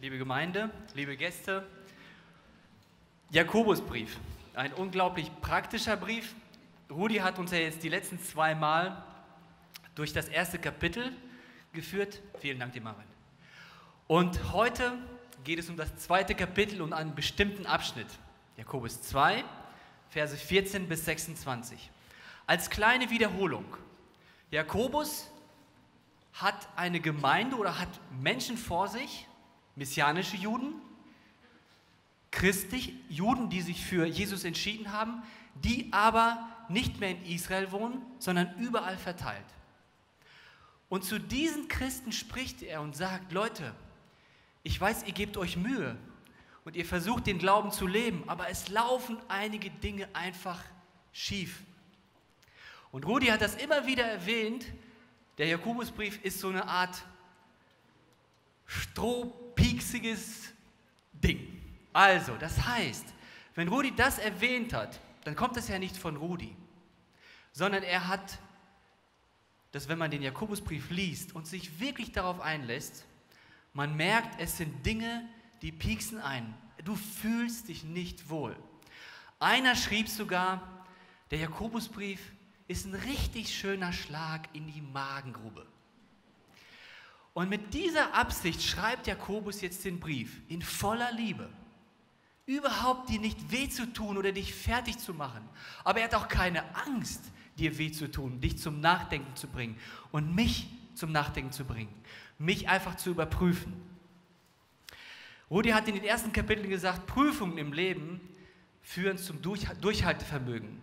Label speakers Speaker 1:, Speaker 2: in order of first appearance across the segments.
Speaker 1: liebe Gemeinde, liebe Gäste. Jakobusbrief, ein unglaublich praktischer Brief. Rudi hat uns ja jetzt die letzten zwei Mal durch das erste Kapitel geführt. Vielen Dank dir, Marvin. Und heute geht es um das zweite Kapitel und einen bestimmten Abschnitt. Jakobus 2, Verse 14 bis 26. Als kleine Wiederholung. Jakobus hat eine Gemeinde oder hat Menschen vor sich, messianische Juden, christlich, Juden, die sich für Jesus entschieden haben, die aber nicht mehr in Israel wohnen, sondern überall verteilt. Und zu diesen Christen spricht er und sagt, Leute, ich weiß, ihr gebt euch Mühe und ihr versucht den Glauben zu leben, aber es laufen einige Dinge einfach schief. Und Rudi hat das immer wieder erwähnt, der Jakobusbrief ist so eine Art strohpieksiges Ding. Also, das heißt, wenn Rudi das erwähnt hat, dann kommt das ja nicht von Rudi, sondern er hat, dass wenn man den Jakobusbrief liest und sich wirklich darauf einlässt, man merkt, es sind Dinge, die pieksen ein. Du fühlst dich nicht wohl. Einer schrieb sogar, der Jakobusbrief ist ein richtig schöner Schlag in die Magengrube. Und mit dieser Absicht schreibt Jakobus jetzt den Brief in voller Liebe. Überhaupt dir nicht weh zu tun oder dich fertig zu machen. Aber er hat auch keine Angst, dir weh zu tun, dich zum Nachdenken zu bringen und mich zum Nachdenken zu bringen. Mich einfach zu überprüfen. Rudi hat in den ersten Kapiteln gesagt, Prüfungen im Leben führen zum Durchhaltevermögen.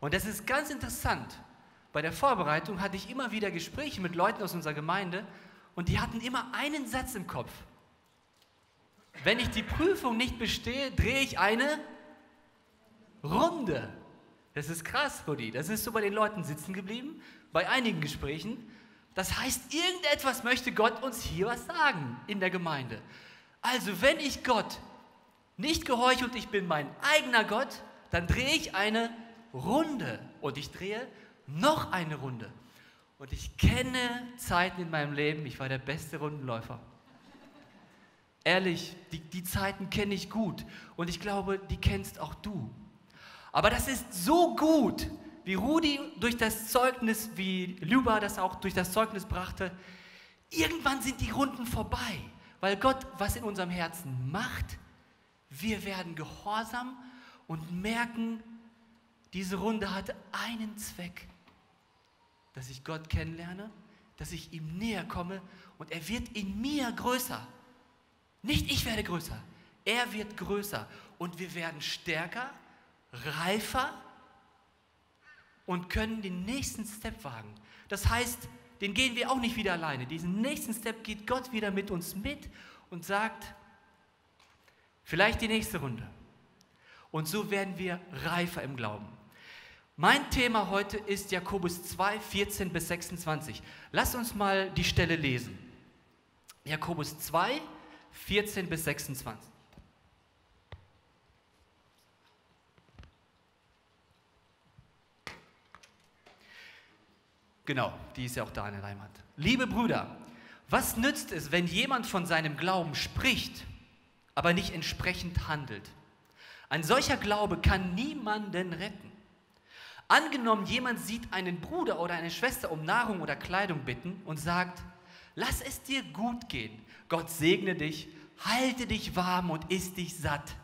Speaker 1: Und das ist ganz interessant. Bei der Vorbereitung hatte ich immer wieder Gespräche mit Leuten aus unserer Gemeinde und die hatten immer einen Satz im Kopf. Wenn ich die Prüfung nicht bestehe, drehe ich eine Runde. Das ist krass, Rudi. Das ist so bei den Leuten sitzen geblieben, bei einigen Gesprächen. Das heißt, irgendetwas möchte Gott uns hier was sagen in der Gemeinde. Also, wenn ich Gott nicht gehorche und ich bin mein eigener Gott, dann drehe ich eine Runde und ich drehe noch eine Runde. Und ich kenne Zeiten in meinem Leben, ich war der beste Rundenläufer. Ehrlich, die, die Zeiten kenne ich gut und ich glaube, die kennst auch du. Aber das ist so gut, wie Rudi durch das Zeugnis, wie Luba das auch durch das Zeugnis brachte. Irgendwann sind die Runden vorbei, weil Gott was in unserem Herzen macht. Wir werden gehorsam und merken, diese Runde hatte einen Zweck, dass ich Gott kennenlerne, dass ich ihm näher komme und er wird in mir größer. Nicht ich werde größer, er wird größer und wir werden stärker, reifer und können den nächsten Step wagen. Das heißt, den gehen wir auch nicht wieder alleine. Diesen nächsten Step geht Gott wieder mit uns mit und sagt, vielleicht die nächste Runde. Und so werden wir reifer im Glauben. Mein Thema heute ist Jakobus 2, 14 bis 26. Lass uns mal die Stelle lesen. Jakobus 2, 14 bis 26. Genau, die ist ja auch da in der Leinwand. Liebe Brüder, was nützt es, wenn jemand von seinem Glauben spricht, aber nicht entsprechend handelt? Ein solcher Glaube kann niemanden retten. Angenommen, jemand sieht einen Bruder oder eine Schwester um Nahrung oder Kleidung bitten und sagt, lass es dir gut gehen, Gott segne dich, halte dich warm und iss dich satt,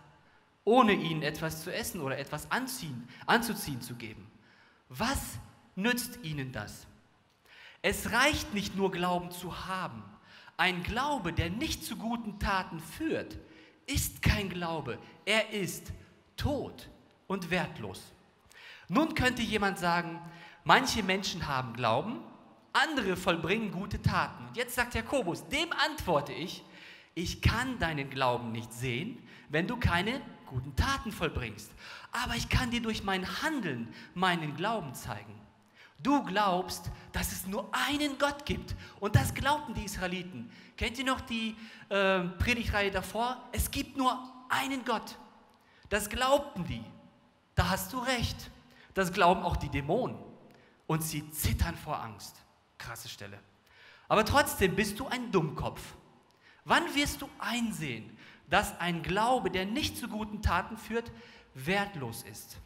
Speaker 1: ohne ihnen etwas zu essen oder etwas anziehen, anzuziehen zu geben. Was nützt ihnen das? Es reicht nicht nur Glauben zu haben. Ein Glaube, der nicht zu guten Taten führt, ist kein Glaube. Er ist tot und wertlos. Nun könnte jemand sagen, manche Menschen haben Glauben, andere vollbringen gute Taten. Und jetzt sagt Jakobus, dem antworte ich, ich kann deinen Glauben nicht sehen, wenn du keine guten Taten vollbringst. Aber ich kann dir durch mein Handeln meinen Glauben zeigen. Du glaubst, dass es nur einen Gott gibt. Und das glaubten die Israeliten. Kennt ihr noch die äh, Predigtreihe davor? Es gibt nur einen Gott. Das glaubten die. Da hast du recht. Das glauben auch die Dämonen. Und sie zittern vor Angst. Krasse Stelle. Aber trotzdem bist du ein Dummkopf. Wann wirst du einsehen, dass ein Glaube, der nicht zu guten Taten führt, wertlos ist?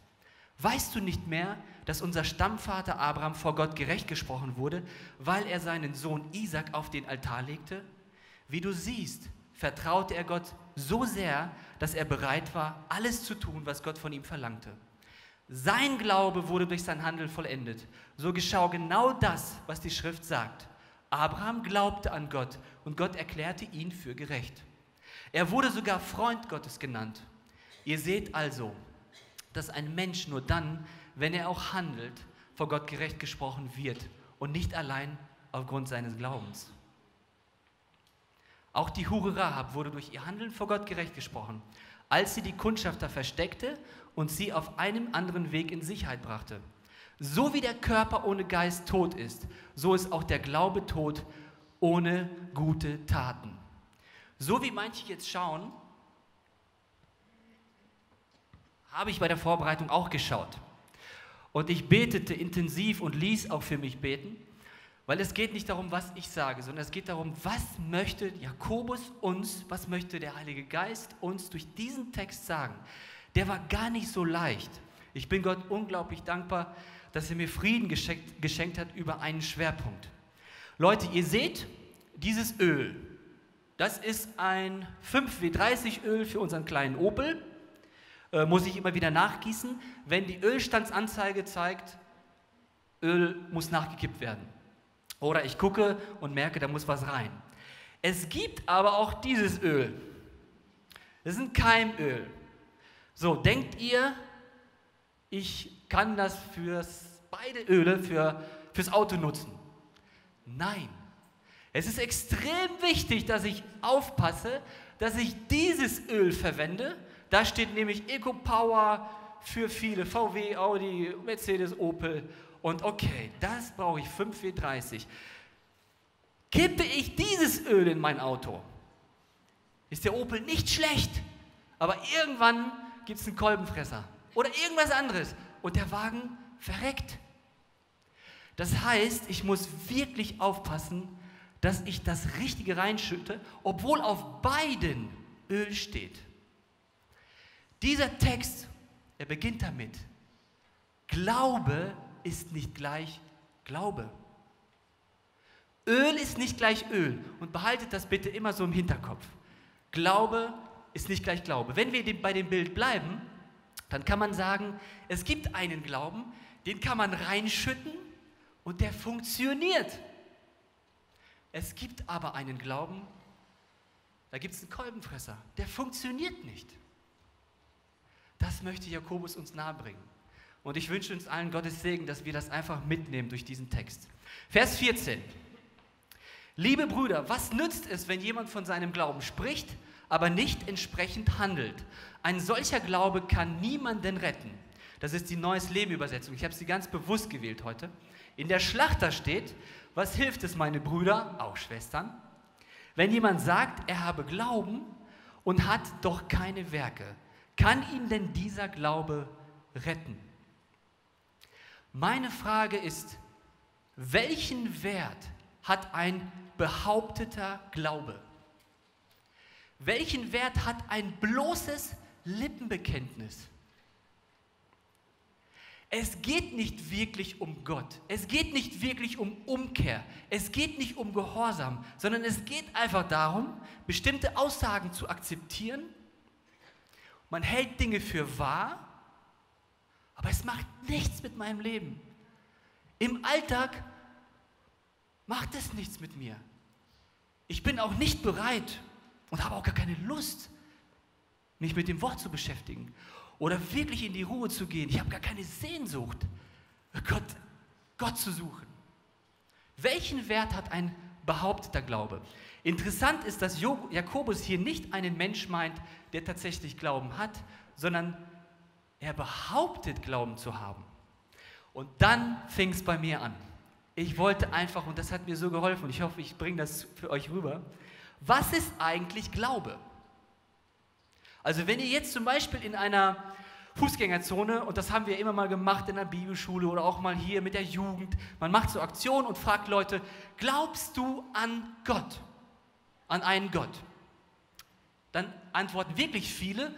Speaker 1: Weißt du nicht mehr, dass unser Stammvater Abraham vor Gott gerecht gesprochen wurde, weil er seinen Sohn Isaac auf den Altar legte? Wie du siehst, vertraute er Gott so sehr, dass er bereit war, alles zu tun, was Gott von ihm verlangte. Sein Glaube wurde durch sein Handeln vollendet. So geschah genau das, was die Schrift sagt. Abraham glaubte an Gott und Gott erklärte ihn für gerecht. Er wurde sogar Freund Gottes genannt. Ihr seht also, dass ein Mensch nur dann, wenn er auch handelt, vor Gott gerecht gesprochen wird und nicht allein aufgrund seines Glaubens. Auch die Hure Rahab wurde durch ihr Handeln vor Gott gerecht gesprochen, als sie die Kundschafter versteckte und sie auf einem anderen Weg in Sicherheit brachte. So wie der Körper ohne Geist tot ist, so ist auch der Glaube tot ohne gute Taten. So wie manche jetzt schauen, habe ich bei der Vorbereitung auch geschaut. Und ich betete intensiv und ließ auch für mich beten, weil es geht nicht darum, was ich sage, sondern es geht darum, was möchte Jakobus uns, was möchte der Heilige Geist uns durch diesen Text sagen. Der war gar nicht so leicht. Ich bin Gott unglaublich dankbar, dass er mir Frieden geschenkt, geschenkt hat über einen Schwerpunkt. Leute, ihr seht dieses Öl. Das ist ein 5W30 Öl für unseren kleinen Opel äh, muss ich immer wieder nachgießen. Wenn die Ölstandsanzeige zeigt, Öl muss nachgekippt werden. Oder ich gucke und merke, da muss was rein. Es gibt aber auch dieses Öl. Das ist ein Keimöl. So, denkt ihr, ich kann das fürs beide Öle für, fürs Auto nutzen? Nein. Es ist extrem wichtig, dass ich aufpasse, dass ich dieses Öl verwende da steht nämlich EcoPower für viele, VW, Audi, Mercedes, Opel. Und okay, das brauche ich 5W30. Kippe ich dieses Öl in mein Auto, ist der Opel nicht schlecht, aber irgendwann gibt es einen Kolbenfresser oder irgendwas anderes und der Wagen verreckt. Das heißt, ich muss wirklich aufpassen, dass ich das Richtige reinschütte, obwohl auf beiden Öl steht. Dieser Text, er beginnt damit. Glaube ist nicht gleich Glaube. Öl ist nicht gleich Öl. Und behaltet das bitte immer so im Hinterkopf. Glaube ist nicht gleich Glaube. Wenn wir bei dem Bild bleiben, dann kann man sagen, es gibt einen Glauben, den kann man reinschütten und der funktioniert. Es gibt aber einen Glauben, da gibt es einen Kolbenfresser, der funktioniert nicht. Das möchte Jakobus uns nahebringen. Und ich wünsche uns allen Gottes Segen, dass wir das einfach mitnehmen durch diesen Text. Vers 14. Liebe Brüder, was nützt es, wenn jemand von seinem Glauben spricht, aber nicht entsprechend handelt? Ein solcher Glaube kann niemanden retten. Das ist die Neues Leben Übersetzung. Ich habe sie ganz bewusst gewählt heute. In der Schlachter steht, was hilft es, meine Brüder, auch Schwestern, wenn jemand sagt, er habe Glauben und hat doch keine Werke? Kann ihn denn dieser Glaube retten? Meine Frage ist, welchen Wert hat ein behaupteter Glaube? Welchen Wert hat ein bloßes Lippenbekenntnis? Es geht nicht wirklich um Gott. Es geht nicht wirklich um Umkehr. Es geht nicht um Gehorsam, sondern es geht einfach darum, bestimmte Aussagen zu akzeptieren man hält Dinge für wahr, aber es macht nichts mit meinem Leben. Im Alltag macht es nichts mit mir. Ich bin auch nicht bereit und habe auch gar keine Lust, mich mit dem Wort zu beschäftigen oder wirklich in die Ruhe zu gehen. Ich habe gar keine Sehnsucht, Gott, Gott zu suchen. Welchen Wert hat ein behaupteter Glaube? Interessant ist, dass Jakobus hier nicht einen Mensch meint, der tatsächlich Glauben hat, sondern er behauptet, Glauben zu haben. Und dann fing es bei mir an. Ich wollte einfach, und das hat mir so geholfen, und ich hoffe, ich bringe das für euch rüber, was ist eigentlich Glaube? Also wenn ihr jetzt zum Beispiel in einer Fußgängerzone, und das haben wir immer mal gemacht in der Bibelschule oder auch mal hier mit der Jugend, man macht so Aktionen und fragt Leute, glaubst du an Gott? An einen Gott? dann antworten wirklich viele,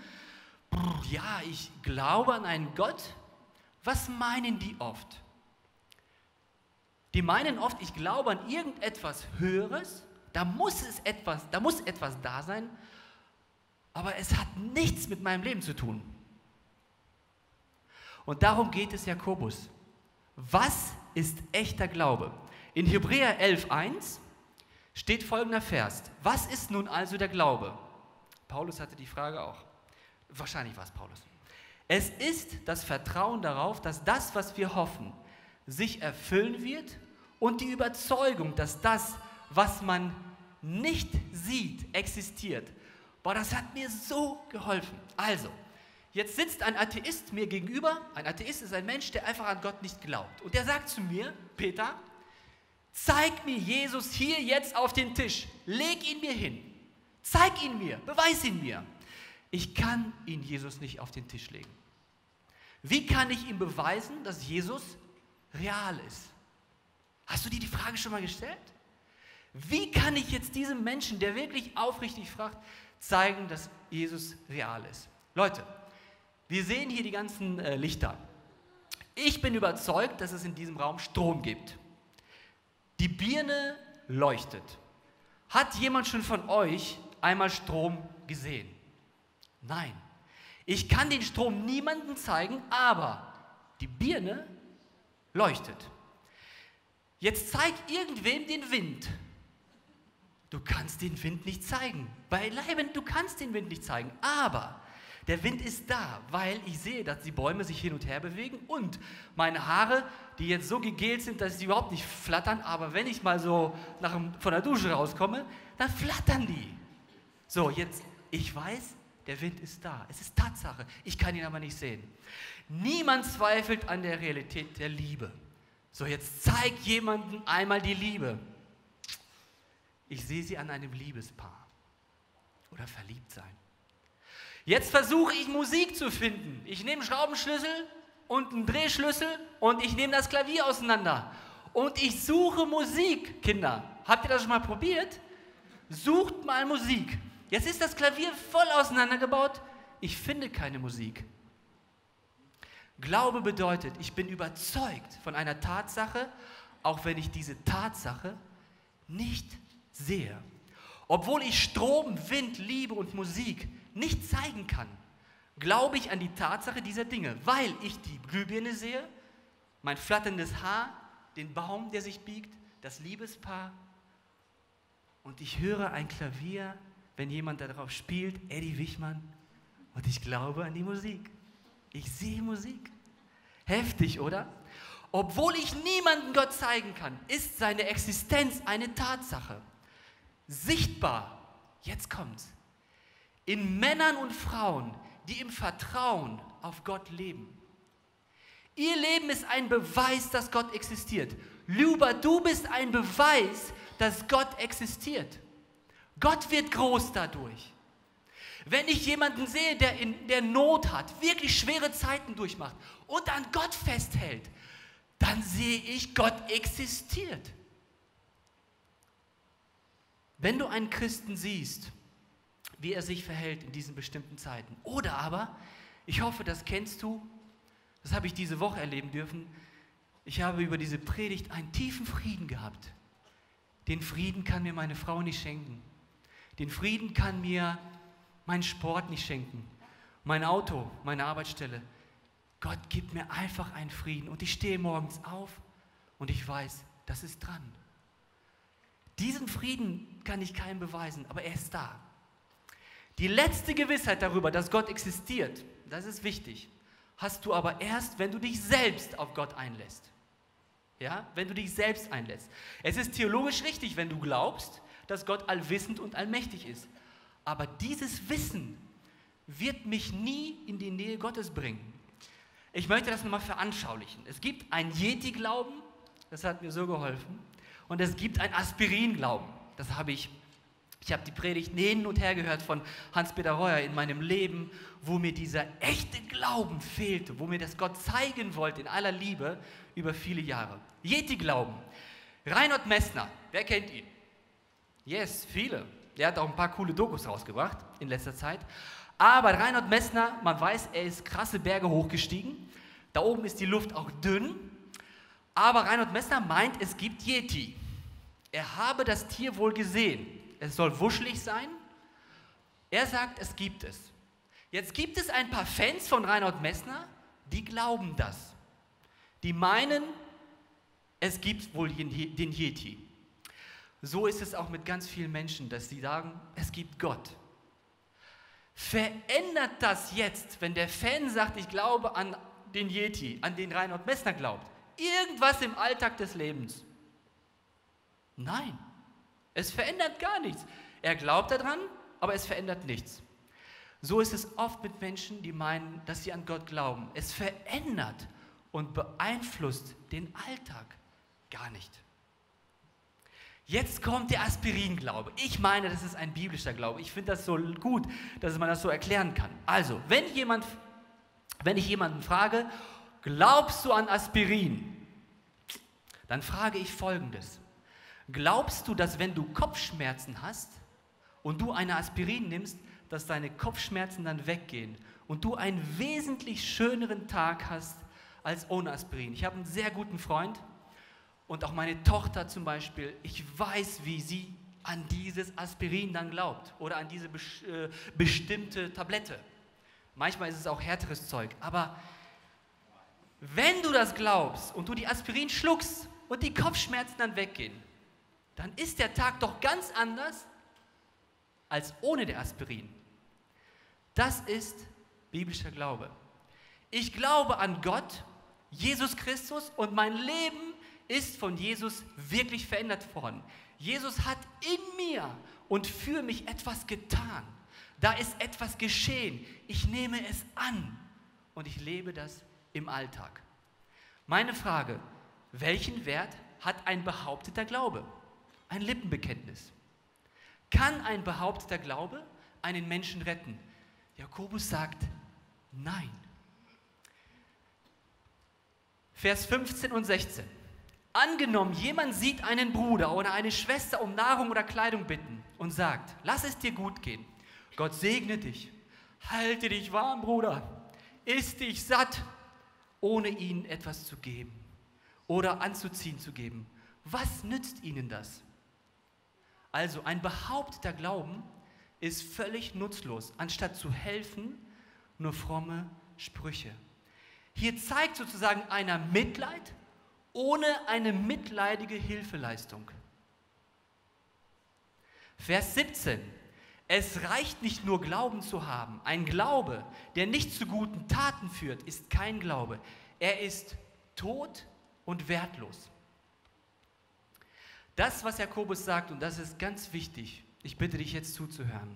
Speaker 1: ja, ich glaube an einen Gott. Was meinen die oft? Die meinen oft, ich glaube an irgendetwas Höheres, da muss es etwas, da muss etwas da sein, aber es hat nichts mit meinem Leben zu tun. Und darum geht es Jakobus. Was ist echter Glaube? In Hebräer 11.1 steht folgender Vers. Was ist nun also der Glaube? Paulus hatte die Frage auch. Wahrscheinlich war es Paulus. Es ist das Vertrauen darauf, dass das, was wir hoffen, sich erfüllen wird und die Überzeugung, dass das, was man nicht sieht, existiert. Boah, das hat mir so geholfen. Also, jetzt sitzt ein Atheist mir gegenüber. Ein Atheist ist ein Mensch, der einfach an Gott nicht glaubt. Und der sagt zu mir, Peter, zeig mir Jesus hier jetzt auf den Tisch. Leg ihn mir hin. Zeig ihn mir. Beweis ihn mir. Ich kann ihn Jesus nicht auf den Tisch legen. Wie kann ich ihm beweisen, dass Jesus real ist? Hast du dir die Frage schon mal gestellt? Wie kann ich jetzt diesem Menschen, der wirklich aufrichtig fragt, zeigen, dass Jesus real ist? Leute, wir sehen hier die ganzen äh, Lichter. Ich bin überzeugt, dass es in diesem Raum Strom gibt. Die Birne leuchtet. Hat jemand schon von euch einmal Strom gesehen? Nein. Ich kann den Strom niemandem zeigen, aber die Birne leuchtet. Jetzt zeig irgendwem den Wind. Du kannst den Wind nicht zeigen. Beileiben, du kannst den Wind nicht zeigen. Aber der Wind ist da, weil ich sehe, dass die Bäume sich hin und her bewegen und meine Haare, die jetzt so gegelt sind, dass sie überhaupt nicht flattern, aber wenn ich mal so nach, von der Dusche rauskomme, dann flattern die. So, jetzt, ich weiß, der Wind ist da. Es ist Tatsache. Ich kann ihn aber nicht sehen. Niemand zweifelt an der Realität der Liebe. So, jetzt zeig jemandem einmal die Liebe. Ich sehe sie an einem Liebespaar oder verliebt sein. Jetzt versuche ich Musik zu finden. Ich nehme Schraubenschlüssel und einen Drehschlüssel und ich nehme das Klavier auseinander. Und ich suche Musik, Kinder. Habt ihr das schon mal probiert? Sucht mal Musik. Jetzt ist das Klavier voll auseinandergebaut. Ich finde keine Musik. Glaube bedeutet, ich bin überzeugt von einer Tatsache, auch wenn ich diese Tatsache nicht sehe. Obwohl ich Strom, Wind, Liebe und Musik nicht zeigen kann, glaube ich an die Tatsache dieser Dinge, weil ich die Glühbirne sehe, mein flatterndes Haar, den Baum, der sich biegt, das Liebespaar und ich höre ein Klavier, wenn jemand darauf spielt, Eddie Wichmann, und ich glaube an die Musik. Ich sehe Musik. Heftig, oder? Obwohl ich niemanden Gott zeigen kann, ist seine Existenz eine Tatsache. Sichtbar, jetzt kommt's, in Männern und Frauen, die im Vertrauen auf Gott leben. Ihr Leben ist ein Beweis, dass Gott existiert. Luba, du bist ein Beweis, dass Gott existiert. Gott wird groß dadurch. Wenn ich jemanden sehe, der in der Not hat, wirklich schwere Zeiten durchmacht und an Gott festhält, dann sehe ich, Gott existiert. Wenn du einen Christen siehst, wie er sich verhält in diesen bestimmten Zeiten, oder aber, ich hoffe, das kennst du, das habe ich diese Woche erleben dürfen, ich habe über diese Predigt einen tiefen Frieden gehabt. Den Frieden kann mir meine Frau nicht schenken. Den Frieden kann mir mein Sport nicht schenken, mein Auto, meine Arbeitsstelle. Gott gibt mir einfach einen Frieden und ich stehe morgens auf und ich weiß, das ist dran. Diesen Frieden kann ich keinem beweisen, aber er ist da. Die letzte Gewissheit darüber, dass Gott existiert, das ist wichtig, hast du aber erst, wenn du dich selbst auf Gott einlässt. Ja, wenn du dich selbst einlässt. Es ist theologisch richtig, wenn du glaubst, dass Gott allwissend und allmächtig ist. Aber dieses Wissen wird mich nie in die Nähe Gottes bringen. Ich möchte das nochmal veranschaulichen. Es gibt ein Yeti-Glauben, das hat mir so geholfen, und es gibt ein Aspirin-Glauben. Das habe ich, ich habe die Predigt hin und her gehört von Hans-Peter Reuer in meinem Leben, wo mir dieser echte Glauben fehlte, wo mir das Gott zeigen wollte in aller Liebe über viele Jahre. Yeti-Glauben. Reinhard Messner, wer kennt ihn? Yes, viele. Der hat auch ein paar coole Dokus rausgebracht in letzter Zeit. Aber Reinhard Messner, man weiß, er ist krasse Berge hochgestiegen. Da oben ist die Luft auch dünn. Aber Reinhard Messner meint, es gibt Yeti. Er habe das Tier wohl gesehen. Es soll wuschelig sein. Er sagt, es gibt es. Jetzt gibt es ein paar Fans von Reinhard Messner, die glauben das. Die meinen, es gibt wohl den Yeti. So ist es auch mit ganz vielen Menschen, dass sie sagen, es gibt Gott. Verändert das jetzt, wenn der Fan sagt, ich glaube an den Yeti, an den Reinhard Messner glaubt, irgendwas im Alltag des Lebens? Nein, es verändert gar nichts. Er glaubt daran, aber es verändert nichts. So ist es oft mit Menschen, die meinen, dass sie an Gott glauben. Es verändert und beeinflusst den Alltag gar nicht. Jetzt kommt der Aspirin-Glaube. Ich meine, das ist ein biblischer Glaube. Ich finde das so gut, dass man das so erklären kann. Also, wenn, jemand, wenn ich jemanden frage, glaubst du an Aspirin? Dann frage ich folgendes. Glaubst du, dass wenn du Kopfschmerzen hast und du eine Aspirin nimmst, dass deine Kopfschmerzen dann weggehen und du einen wesentlich schöneren Tag hast als ohne Aspirin? Ich habe einen sehr guten Freund, und auch meine Tochter zum Beispiel, ich weiß, wie sie an dieses Aspirin dann glaubt oder an diese äh, bestimmte Tablette. Manchmal ist es auch härteres Zeug. Aber wenn du das glaubst und du die Aspirin schluckst und die Kopfschmerzen dann weggehen, dann ist der Tag doch ganz anders als ohne der Aspirin. Das ist biblischer Glaube. Ich glaube an Gott, Jesus Christus und mein Leben ist von Jesus wirklich verändert worden. Jesus hat in mir und für mich etwas getan. Da ist etwas geschehen. Ich nehme es an und ich lebe das im Alltag. Meine Frage, welchen Wert hat ein behaupteter Glaube? Ein Lippenbekenntnis. Kann ein behaupteter Glaube einen Menschen retten? Jakobus sagt, nein. Vers 15 und 16. Angenommen, jemand sieht einen Bruder oder eine Schwester um Nahrung oder Kleidung bitten und sagt, lass es dir gut gehen. Gott segne dich. Halte dich warm, Bruder. Iss dich satt, ohne ihnen etwas zu geben oder anzuziehen zu geben. Was nützt ihnen das? Also ein behaupteter Glauben ist völlig nutzlos, anstatt zu helfen, nur fromme Sprüche. Hier zeigt sozusagen einer Mitleid ohne eine mitleidige Hilfeleistung. Vers 17. Es reicht nicht nur Glauben zu haben. Ein Glaube, der nicht zu guten Taten führt, ist kein Glaube. Er ist tot und wertlos. Das, was Jakobus sagt, und das ist ganz wichtig, ich bitte dich jetzt zuzuhören,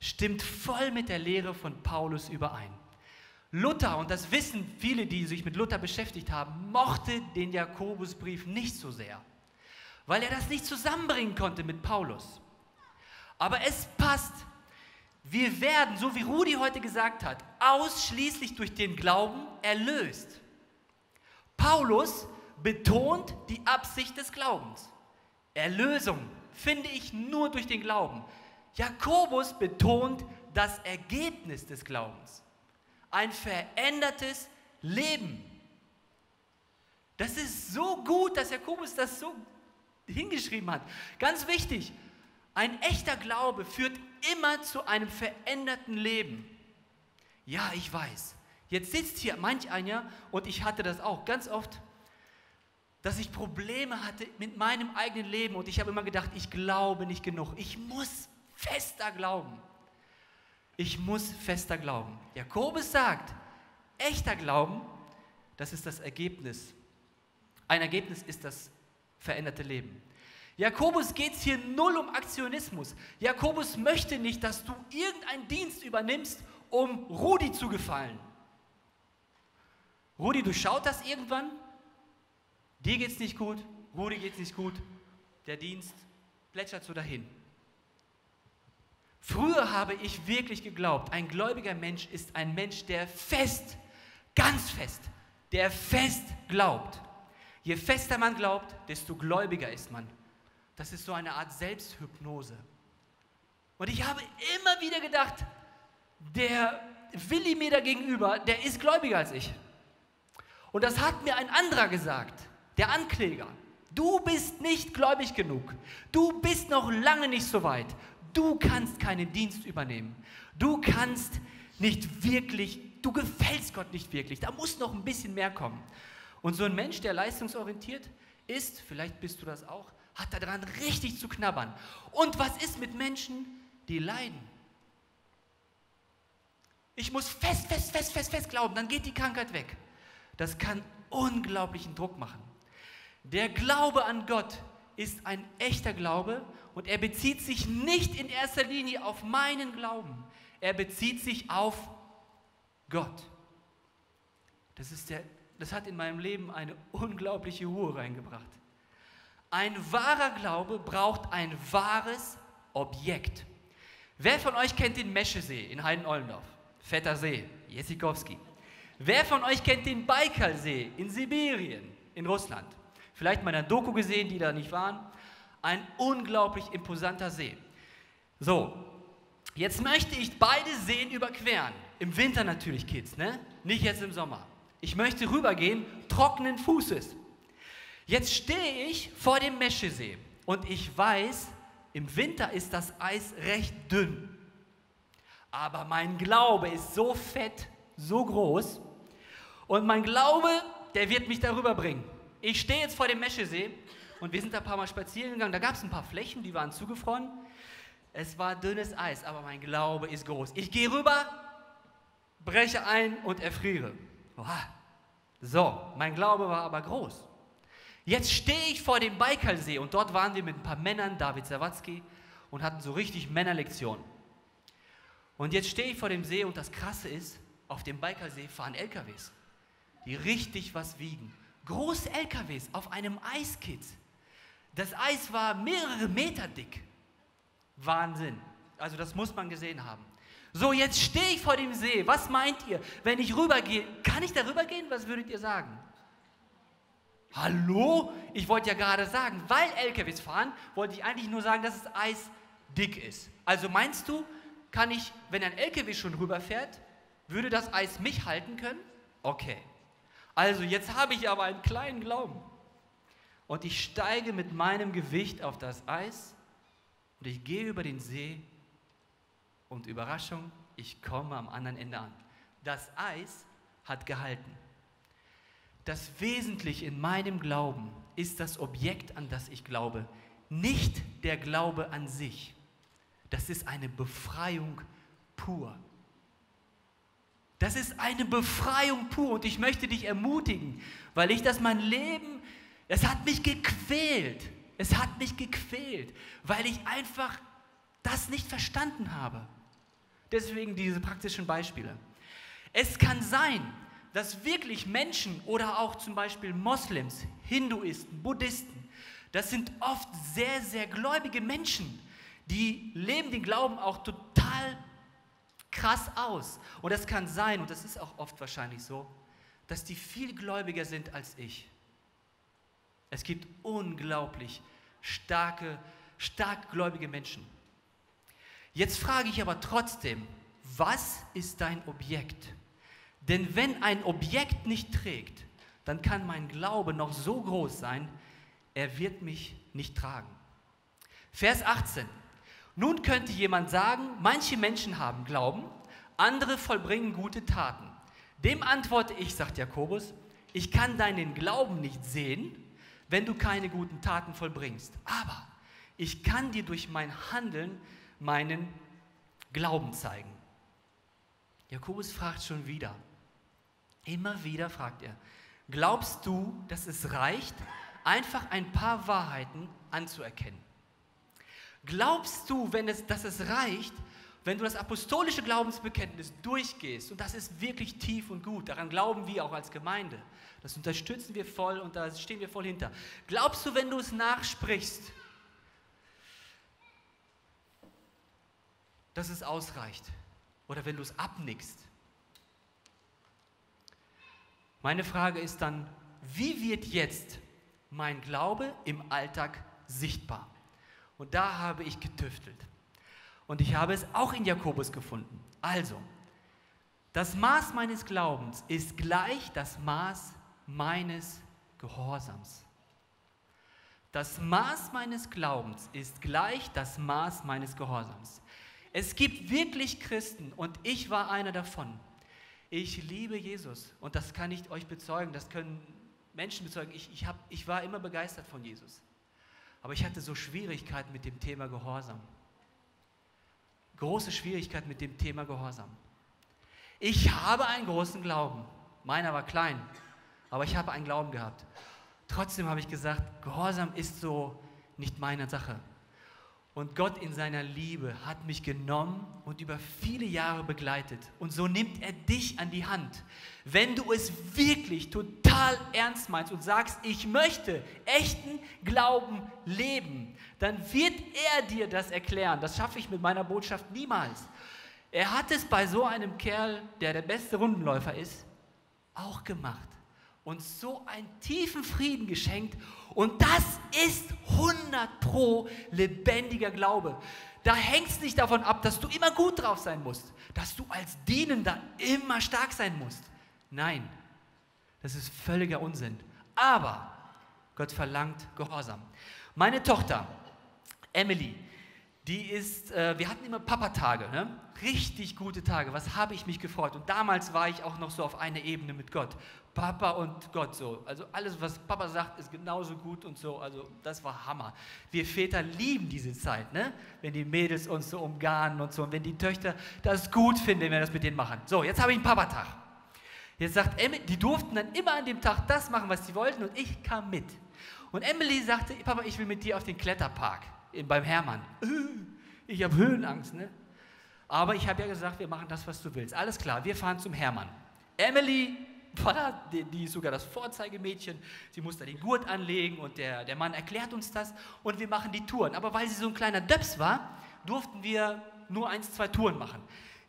Speaker 1: stimmt voll mit der Lehre von Paulus überein. Luther, und das wissen viele, die sich mit Luther beschäftigt haben, mochte den Jakobusbrief nicht so sehr, weil er das nicht zusammenbringen konnte mit Paulus. Aber es passt. Wir werden, so wie Rudi heute gesagt hat, ausschließlich durch den Glauben erlöst. Paulus betont die Absicht des Glaubens. Erlösung finde ich nur durch den Glauben. Jakobus betont das Ergebnis des Glaubens ein verändertes Leben. Das ist so gut, dass Jakobus das so hingeschrieben hat. Ganz wichtig, ein echter Glaube führt immer zu einem veränderten Leben. Ja, ich weiß. Jetzt sitzt hier manch einer und ich hatte das auch ganz oft, dass ich Probleme hatte mit meinem eigenen Leben und ich habe immer gedacht, ich glaube nicht genug. Ich muss fester glauben. Ich muss fester glauben. Jakobus sagt, echter Glauben, das ist das Ergebnis. Ein Ergebnis ist das veränderte Leben. Jakobus geht es hier null um Aktionismus. Jakobus möchte nicht, dass du irgendeinen Dienst übernimmst, um Rudi zu gefallen. Rudi, du schaut das irgendwann? Dir geht es nicht gut, Rudi geht es nicht gut, der Dienst plätschert so dahin. Früher habe ich wirklich geglaubt, ein gläubiger Mensch ist ein Mensch, der fest, ganz fest, der fest glaubt. Je fester man glaubt, desto gläubiger ist man. Das ist so eine Art Selbsthypnose. Und ich habe immer wieder gedacht, der Willi mir da gegenüber, der ist gläubiger als ich. Und das hat mir ein anderer gesagt, der Ankläger. Du bist nicht gläubig genug. Du bist noch lange nicht so weit. Du kannst keinen Dienst übernehmen. Du kannst nicht wirklich, du gefällst Gott nicht wirklich. Da muss noch ein bisschen mehr kommen. Und so ein Mensch, der leistungsorientiert ist, vielleicht bist du das auch, hat daran richtig zu knabbern. Und was ist mit Menschen, die leiden? Ich muss fest, fest, fest, fest, fest glauben, dann geht die Krankheit weg. Das kann unglaublichen Druck machen. Der Glaube an Gott ist ein echter Glaube und er bezieht sich nicht in erster Linie auf meinen Glauben. Er bezieht sich auf Gott. Das, ist der, das hat in meinem Leben eine unglaubliche Ruhe reingebracht. Ein wahrer Glaube braucht ein wahres Objekt. Wer von euch kennt den Meschesee in Heiden-Ollendorf? Fetter See, Jesikowski. Wer von euch kennt den Baikalsee in Sibirien, in Russland? Vielleicht mal eine Doku gesehen, die da nicht waren. Ein unglaublich imposanter See. So, jetzt möchte ich beide Seen überqueren. Im Winter natürlich, Kids, ne? Nicht jetzt im Sommer. Ich möchte rübergehen, trockenen Fußes. Jetzt stehe ich vor dem Meschesee und ich weiß, im Winter ist das Eis recht dünn. Aber mein Glaube ist so fett, so groß. Und mein Glaube, der wird mich darüber bringen. Ich stehe jetzt vor dem Meschesee und wir sind da ein paar Mal spazieren gegangen. Da gab es ein paar Flächen, die waren zugefroren. Es war dünnes Eis, aber mein Glaube ist groß. Ich gehe rüber, breche ein und erfriere. So, mein Glaube war aber groß. Jetzt stehe ich vor dem Baikalsee und dort waren wir mit ein paar Männern, David Sawatzki, und hatten so richtig Männerlektionen. Und jetzt stehe ich vor dem See und das Krasse ist, auf dem Baikalsee fahren LKWs, die richtig was wiegen. Große LKWs auf einem Eiskit. Das Eis war mehrere Meter dick. Wahnsinn. Also das muss man gesehen haben. So, jetzt stehe ich vor dem See. Was meint ihr, wenn ich rübergehe? Kann ich da rübergehen? Was würdet ihr sagen? Hallo? Ich wollte ja gerade sagen, weil LKWs fahren, wollte ich eigentlich nur sagen, dass das Eis dick ist. Also meinst du, kann ich, wenn ein LKW schon rüberfährt, würde das Eis mich halten können? Okay. Also jetzt habe ich aber einen kleinen Glauben. Und ich steige mit meinem Gewicht auf das Eis und ich gehe über den See und Überraschung, ich komme am anderen Ende an. Das Eis hat gehalten. Das Wesentliche in meinem Glauben ist das Objekt, an das ich glaube, nicht der Glaube an sich. Das ist eine Befreiung pur. Das ist eine Befreiung pur und ich möchte dich ermutigen, weil ich das mein Leben, es hat mich gequält. Es hat mich gequält, weil ich einfach das nicht verstanden habe. Deswegen diese praktischen Beispiele. Es kann sein, dass wirklich Menschen oder auch zum Beispiel Moslems, Hinduisten, Buddhisten, das sind oft sehr, sehr gläubige Menschen, die leben den Glauben auch total krass aus. Und es kann sein, und das ist auch oft wahrscheinlich so, dass die viel gläubiger sind als ich. Es gibt unglaublich starke, stark gläubige Menschen. Jetzt frage ich aber trotzdem, was ist dein Objekt? Denn wenn ein Objekt nicht trägt, dann kann mein Glaube noch so groß sein, er wird mich nicht tragen. Vers 18. Nun könnte jemand sagen, manche Menschen haben Glauben, andere vollbringen gute Taten. Dem antworte ich, sagt Jakobus, ich kann deinen Glauben nicht sehen, wenn du keine guten Taten vollbringst. Aber ich kann dir durch mein Handeln meinen Glauben zeigen. Jakobus fragt schon wieder, Immer wieder fragt er, glaubst du, dass es reicht, einfach ein paar Wahrheiten anzuerkennen? Glaubst du, wenn es, dass es reicht, wenn du das apostolische Glaubensbekenntnis durchgehst, und das ist wirklich tief und gut, daran glauben wir auch als Gemeinde, das unterstützen wir voll und da stehen wir voll hinter. Glaubst du, wenn du es nachsprichst, dass es ausreicht? Oder wenn du es abnickst? Meine Frage ist dann, wie wird jetzt mein Glaube im Alltag sichtbar? Und da habe ich getüftelt. Und ich habe es auch in Jakobus gefunden. Also, das Maß meines Glaubens ist gleich das Maß meines Gehorsams. Das Maß meines Glaubens ist gleich das Maß meines Gehorsams. Es gibt wirklich Christen und ich war einer davon. Ich liebe Jesus und das kann ich euch bezeugen, das können Menschen bezeugen. Ich, ich, hab, ich war immer begeistert von Jesus. Aber ich hatte so Schwierigkeiten mit dem Thema Gehorsam. Große Schwierigkeiten mit dem Thema Gehorsam. Ich habe einen großen Glauben. Meiner war klein, aber ich habe einen Glauben gehabt. Trotzdem habe ich gesagt, Gehorsam ist so nicht meine Sache. Und Gott in seiner Liebe hat mich genommen und über viele Jahre begleitet. Und so nimmt er dich an die Hand. Wenn du es wirklich total ernst meinst und sagst, ich möchte echten Glauben leben, dann wird er dir das erklären. Das schaffe ich mit meiner Botschaft niemals. Er hat es bei so einem Kerl, der der beste Rundenläufer ist, auch gemacht uns so einen tiefen Frieden geschenkt und das ist 100 pro lebendiger Glaube. Da hängt es nicht davon ab, dass du immer gut drauf sein musst, dass du als Dienender immer stark sein musst. Nein, das ist völliger Unsinn. Aber Gott verlangt Gehorsam. Meine Tochter, Emily, die ist, äh, wir hatten immer Papatage, ne? richtig gute Tage. Was habe ich mich gefreut? Und damals war ich auch noch so auf einer Ebene mit Gott. Papa und Gott so. Also alles, was Papa sagt, ist genauso gut und so. Also das war Hammer. Wir Väter lieben diese Zeit, ne? wenn die Mädels uns so umgarnen und so. Und wenn die Töchter das gut finden, wenn wir das mit denen machen. So, jetzt habe ich einen Papatag. Jetzt sagt Emily, die durften dann immer an dem Tag das machen, was sie wollten und ich kam mit. Und Emily sagte, Papa, ich will mit dir auf den Kletterpark beim Hermann. Ich habe Höhenangst, ne? Aber ich habe ja gesagt, wir machen das, was du willst. Alles klar, wir fahren zum Hermann. Emily die ist sogar das Vorzeigemädchen. Sie muss da den Gurt anlegen und der, der Mann erklärt uns das und wir machen die Touren. Aber weil sie so ein kleiner Döps war, durften wir nur eins, zwei Touren machen.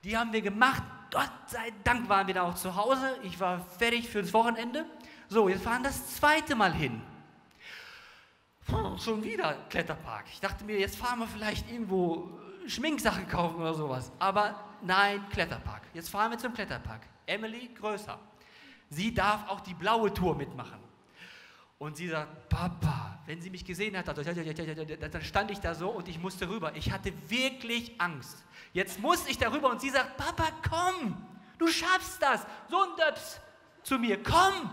Speaker 1: Die haben wir gemacht. Gott sei Dank waren wir da auch zu Hause. Ich war fertig fürs Wochenende. So, wir fahren das zweite Mal hin. Schon wieder Kletterpark. Ich dachte mir, jetzt fahren wir vielleicht irgendwo Schminksachen kaufen oder sowas. Aber nein, Kletterpark. Jetzt fahren wir zum Kletterpark. Emily größer. Sie darf auch die blaue Tour mitmachen. Und sie sagt, Papa, wenn sie mich gesehen hat, dann stand ich da so und ich musste rüber. Ich hatte wirklich Angst. Jetzt muss ich darüber und sie sagt, Papa, komm, du schaffst das. So ein Döps zu mir, komm.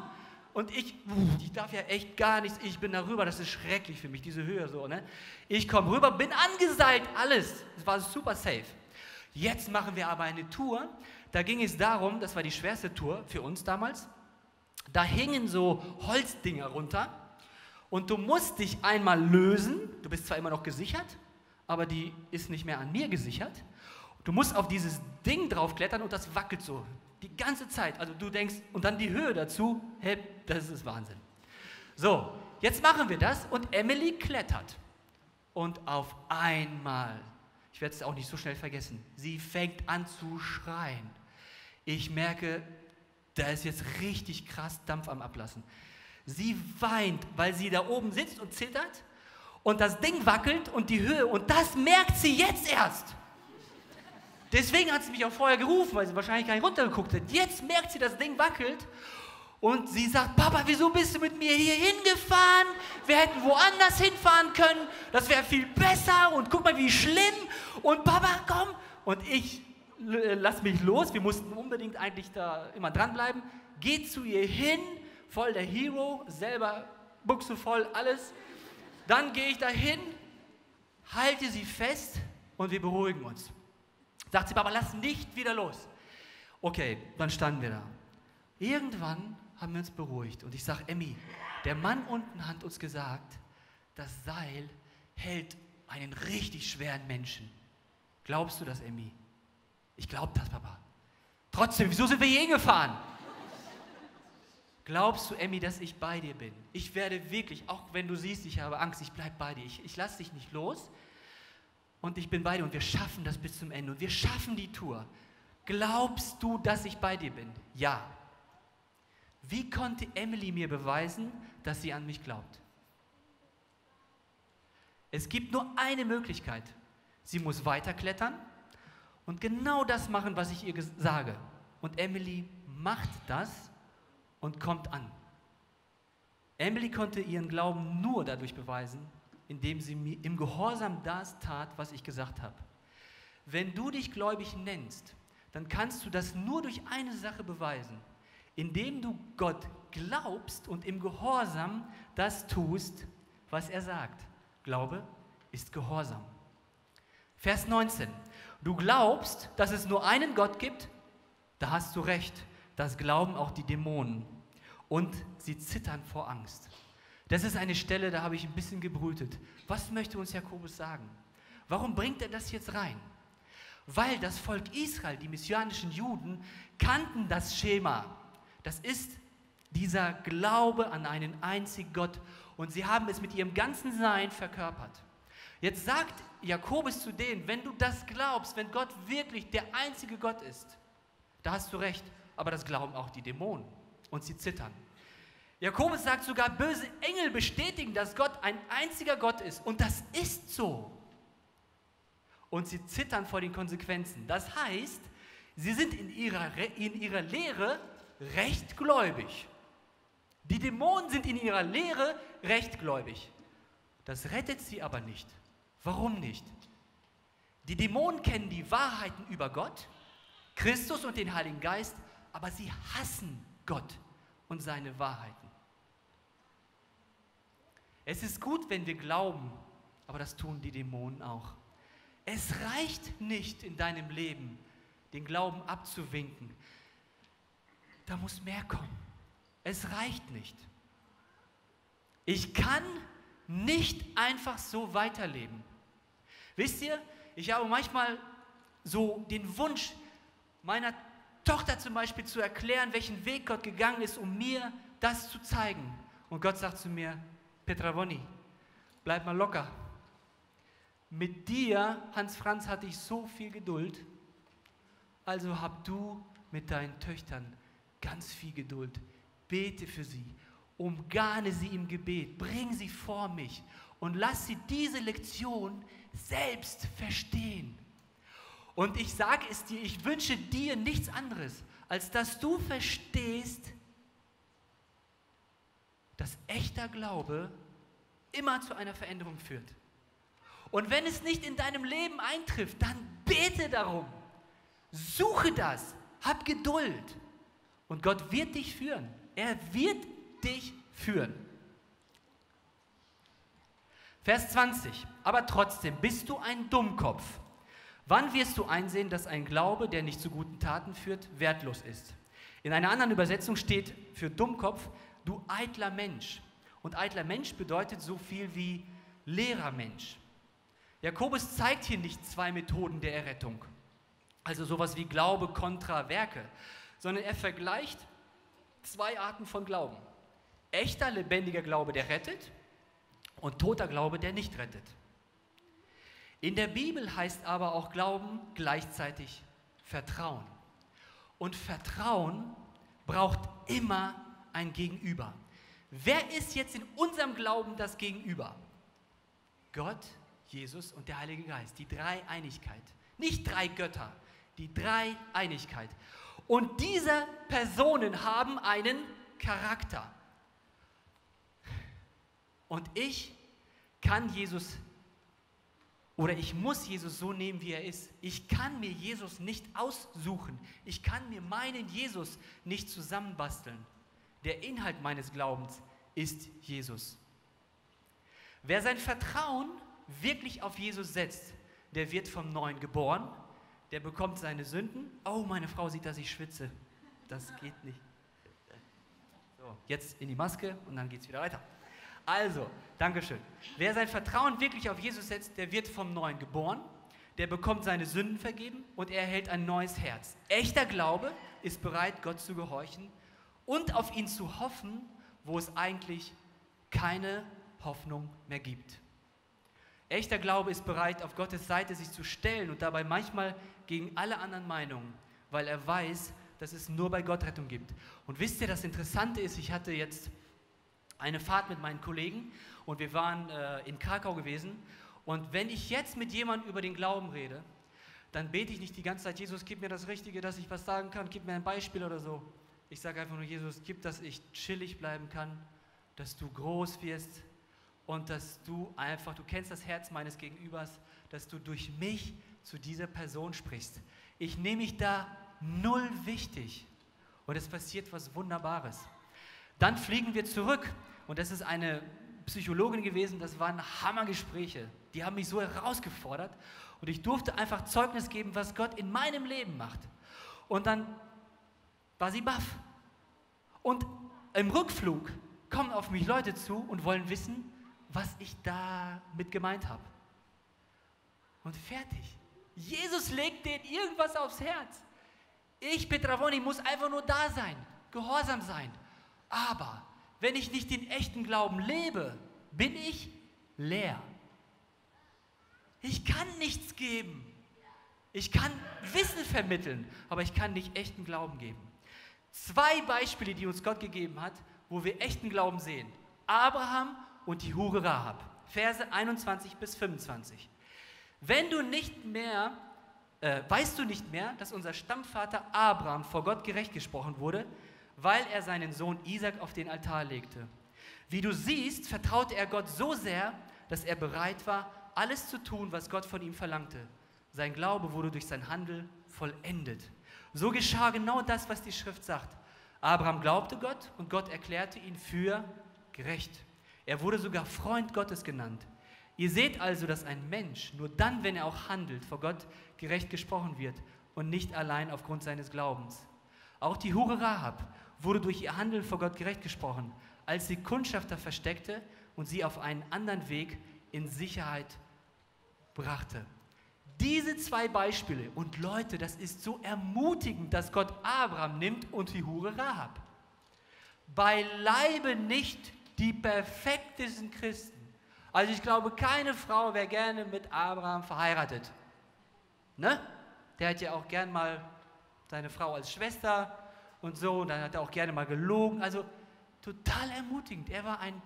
Speaker 1: Und ich, ich darf ja echt gar nichts, ich bin darüber, das ist schrecklich für mich, diese Höhe so. Ne? Ich komme rüber, bin angeseilt, alles. Es war super safe. Jetzt machen wir aber eine Tour. Da ging es darum, das war die schwerste Tour für uns damals. Da hingen so Holzdinger runter und du musst dich einmal lösen. Du bist zwar immer noch gesichert, aber die ist nicht mehr an mir gesichert. Du musst auf dieses Ding draufklettern und das wackelt so die ganze Zeit. Also du denkst, und dann die Höhe dazu, hey, das ist Wahnsinn. So, jetzt machen wir das und Emily klettert. Und auf einmal, ich werde es auch nicht so schnell vergessen, sie fängt an zu schreien. Ich merke, da ist jetzt richtig krass Dampf am Ablassen. Sie weint, weil sie da oben sitzt und zittert und das Ding wackelt und die Höhe und das merkt sie jetzt erst. Deswegen hat sie mich auch vorher gerufen, weil sie wahrscheinlich gar nicht runtergeguckt hat. Jetzt merkt sie, das Ding wackelt und sie sagt, Papa, wieso bist du mit mir hier hingefahren? Wir hätten woanders hinfahren können. Das wäre viel besser und guck mal, wie schlimm. Und Papa, komm. Und ich lass mich los. Wir mussten unbedingt eigentlich da immer dranbleiben. Geht zu ihr hin, voll der Hero, selber Buchse voll, alles. Dann gehe ich dahin, halte sie fest und wir beruhigen uns. Sagt sie, Papa, lass nicht wieder los. Okay, dann standen wir da. Irgendwann haben wir uns beruhigt und ich sage, Emmy, der Mann unten hat uns gesagt, das Seil hält einen richtig schweren Menschen. Glaubst du das, Emmy? Ich glaube das, Papa. Trotzdem, wieso sind wir hier hingefahren? Glaubst du, Emmy, dass ich bei dir bin? Ich werde wirklich, auch wenn du siehst, ich habe Angst, ich bleibe bei dir. Ich, ich lasse dich nicht los und ich bin bei dir und wir schaffen das bis zum Ende und wir schaffen die Tour. Glaubst du, dass ich bei dir bin? Ja. Wie konnte Emily mir beweisen, dass sie an mich glaubt? Es gibt nur eine Möglichkeit. sie muss weiterklettern und genau das machen, was ich ihr sage. Und Emily macht das und kommt an. Emily konnte ihren Glauben nur dadurch beweisen, indem sie mir im Gehorsam das tat, was ich gesagt habe. Wenn du dich gläubig nennst, dann kannst du das nur durch eine Sache beweisen, indem du Gott glaubst und im Gehorsam das tust, was er sagt. Glaube ist Gehorsam. Vers 19. Du glaubst, dass es nur einen Gott gibt? Da hast du recht. Das glauben auch die Dämonen. Und sie zittern vor Angst. Das ist eine Stelle, da habe ich ein bisschen gebrütet. Was möchte uns Jakobus sagen? Warum bringt er das jetzt rein? Weil das Volk Israel, die messianischen Juden, kannten das Schema. Das ist dieser Glaube an einen einzigen Gott. Und sie haben es mit ihrem ganzen Sein verkörpert. Jetzt sagt Jakobus zu denen, wenn du das glaubst, wenn Gott wirklich der einzige Gott ist, da hast du recht, aber das glauben auch die Dämonen und sie zittern. Jakobus sagt sogar, böse Engel bestätigen, dass Gott ein einziger Gott ist und das ist so. Und sie zittern vor den Konsequenzen. Das heißt, sie sind in ihrer, in ihrer Lehre rechtgläubig. Die Dämonen sind in ihrer Lehre rechtgläubig. Das rettet sie aber nicht. Warum nicht? Die Dämonen kennen die Wahrheiten über Gott, Christus und den Heiligen Geist, aber sie hassen Gott und seine Wahrheiten. Es ist gut, wenn wir glauben, aber das tun die Dämonen auch. Es reicht nicht in deinem Leben, den Glauben abzuwinken. Da muss mehr kommen. Es reicht nicht. Ich kann nicht einfach so weiterleben. Wisst ihr, ich habe manchmal so den Wunsch, meiner Tochter zum Beispiel zu erklären, welchen Weg Gott gegangen ist, um mir das zu zeigen. Und Gott sagt zu mir, Petra Wonni, bleib mal locker. Mit dir, Hans Franz, hatte ich so viel Geduld. Also hab du mit deinen Töchtern ganz viel Geduld. Bete für sie, umgarne sie im Gebet, bring sie vor mich und lass sie diese Lektion selbst verstehen. Und ich sage es dir, ich wünsche dir nichts anderes, als dass du verstehst, dass echter Glaube immer zu einer Veränderung führt. Und wenn es nicht in deinem Leben eintrifft, dann bete darum. Suche das. Hab Geduld. Und Gott wird dich führen. Er wird dich führen. Vers 20. Aber trotzdem bist du ein Dummkopf. Wann wirst du einsehen, dass ein Glaube, der nicht zu guten Taten führt, wertlos ist? In einer anderen Übersetzung steht für Dummkopf, du eitler Mensch. Und eitler Mensch bedeutet so viel wie leerer Mensch. Jakobus zeigt hier nicht zwei Methoden der Errettung, also sowas wie Glaube kontra Werke, sondern er vergleicht zwei Arten von Glauben. Echter, lebendiger Glaube, der rettet und toter Glaube, der nicht rettet. In der Bibel heißt aber auch Glauben gleichzeitig Vertrauen. Und Vertrauen braucht immer ein Gegenüber. Wer ist jetzt in unserem Glauben das Gegenüber? Gott, Jesus und der Heilige Geist, die Dreieinigkeit. Nicht drei Götter, die Dreieinigkeit. Und diese Personen haben einen Charakter. Und ich kann Jesus oder ich muss Jesus so nehmen, wie er ist. Ich kann mir Jesus nicht aussuchen. Ich kann mir meinen Jesus nicht zusammenbasteln. Der Inhalt meines Glaubens ist Jesus. Wer sein Vertrauen wirklich auf Jesus setzt, der wird vom Neuen geboren, der bekommt seine Sünden. Oh, meine Frau sieht, dass ich schwitze. Das geht nicht. So, jetzt in die Maske und dann geht es wieder weiter. Also, Dankeschön. Wer sein Vertrauen wirklich auf Jesus setzt, der wird vom Neuen geboren, der bekommt seine Sünden vergeben und er erhält ein neues Herz. Echter Glaube ist bereit, Gott zu gehorchen und auf ihn zu hoffen, wo es eigentlich keine Hoffnung mehr gibt. Echter Glaube ist bereit, auf Gottes Seite sich zu stellen und dabei manchmal gegen alle anderen Meinungen, weil er weiß, dass es nur bei Gott Rettung gibt. Und wisst ihr, das Interessante ist, ich hatte jetzt eine Fahrt mit meinen Kollegen und wir waren äh, in Krakau gewesen Und wenn ich jetzt mit jemandem über den Glauben rede, dann bete ich nicht die ganze Zeit, Jesus, gib mir das Richtige, dass ich was sagen kann, gib mir ein Beispiel oder so. Ich sage einfach nur, Jesus, gib, dass ich chillig bleiben kann, dass du groß wirst und dass du einfach, du kennst das Herz meines Gegenübers, dass du durch mich zu dieser Person sprichst. Ich nehme mich da null wichtig und es passiert was Wunderbares. Dann fliegen wir zurück und das ist eine Psychologin gewesen, das waren Hammergespräche. Die haben mich so herausgefordert und ich durfte einfach Zeugnis geben, was Gott in meinem Leben macht. Und dann war sie baff. Und im Rückflug kommen auf mich Leute zu und wollen wissen, was ich damit gemeint habe. Und fertig. Jesus legt denen irgendwas aufs Herz. Ich, Petravoni, muss einfach nur da sein, gehorsam sein. Aber wenn ich nicht den echten Glauben lebe, bin ich leer. Ich kann nichts geben. Ich kann Wissen vermitteln, aber ich kann nicht echten Glauben geben. Zwei Beispiele, die uns Gott gegeben hat, wo wir echten Glauben sehen. Abraham und die Hure Rahab. Verse 21 bis 25. Wenn du nicht mehr, äh, weißt du nicht mehr, dass unser Stammvater Abraham vor Gott gerecht gesprochen wurde, weil er seinen Sohn Isaac auf den Altar legte. Wie du siehst, vertraute er Gott so sehr, dass er bereit war, alles zu tun, was Gott von ihm verlangte. Sein Glaube wurde durch sein Handel vollendet. So geschah genau das, was die Schrift sagt. Abraham glaubte Gott und Gott erklärte ihn für gerecht. Er wurde sogar Freund Gottes genannt. Ihr seht also, dass ein Mensch nur dann, wenn er auch handelt, vor Gott gerecht gesprochen wird und nicht allein aufgrund seines Glaubens. Auch die Hure Rahab wurde durch ihr Handeln vor Gott gerecht gesprochen, als sie Kundschafter versteckte und sie auf einen anderen Weg in Sicherheit brachte. Diese zwei Beispiele und Leute, das ist so ermutigend, dass Gott Abraham nimmt und die Hure Rahab. Beileibe nicht die perfektesten Christen. Also ich glaube, keine Frau wäre gerne mit Abraham verheiratet. Ne? Der hat ja auch gern mal seine Frau als Schwester und so, und dann hat er auch gerne mal gelogen. Also total ermutigend. Er war ein